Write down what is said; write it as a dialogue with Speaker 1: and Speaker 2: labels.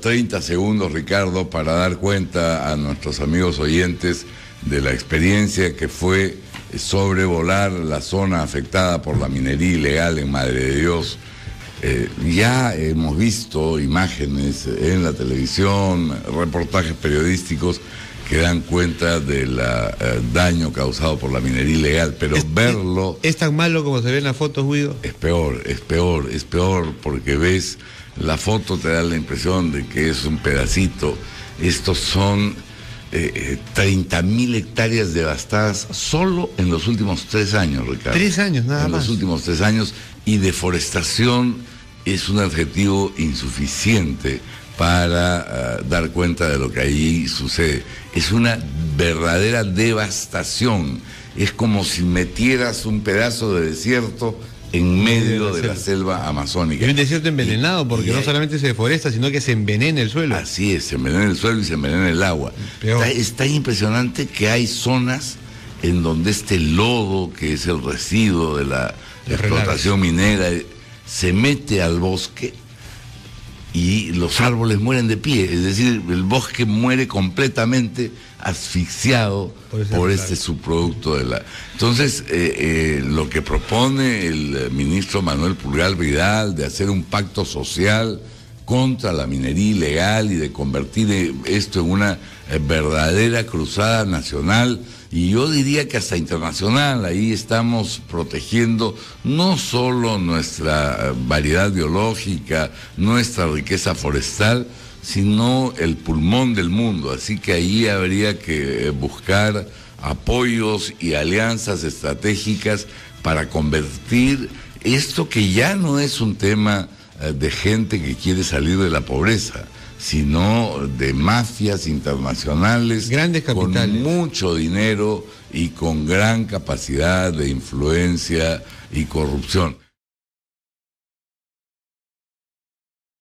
Speaker 1: 30 segundos, Ricardo, para dar cuenta a nuestros amigos oyentes de la experiencia que fue sobrevolar la zona afectada por la minería ilegal en Madre de Dios. Eh, ya hemos visto imágenes en la televisión, reportajes periodísticos que dan cuenta del eh, daño causado por la minería ilegal, pero verlo...
Speaker 2: Es, tan malo como se ve en las fotos, Guido?
Speaker 1: Es peor, es peor, es peor porque ves, la foto te da la impresión de que es un pedacito. Estos son eh, 30 eh, mil hectáreas devastadas solo en los últimos tres años, Ricardo.
Speaker 2: Tres años, nada
Speaker 1: más. En los últimos tres años y deforestación es un adjetivo insuficiente para ah, dar cuenta de lo que allí sucede. Es una verdadera devastación. Es como si metieras un pedazo de desierto en medio de la selva amazónica.
Speaker 2: Es un desierto envenenado porque no solamente se deforesta, sino que se envenena el suelo.
Speaker 1: Así es, se envenena el suelo y se envenena el agua. es tan impresionante que hay zonas en donde este lodo, que es el residuo de la explotación minera, se mete al bosque y los árboles mueren de pie, es decir, el bosque muere completamente asfixiado por, este subproducto de la... Entonces, eh, eh, lo que propone el ministro Manuel Pulgar Vidal de hacer un pacto social contra la minería ilegal y de convertir esto en una eh, verdadera cruzada nacional, y yo diría que hasta internacional, ahí estamos protegiendo no solo nuestra variedad biológica, nuestra riqueza forestal, sino el pulmón del mundo. Así que ahí habría que buscar apoyos y alianzas estratégicas para convertir esto que ya no es un tema eh, de gente que quiere salir de la pobreza, sino de mafias internacionales
Speaker 2: Grandes
Speaker 1: con mucho dinero y con gran capacidad de influencia y corrupción.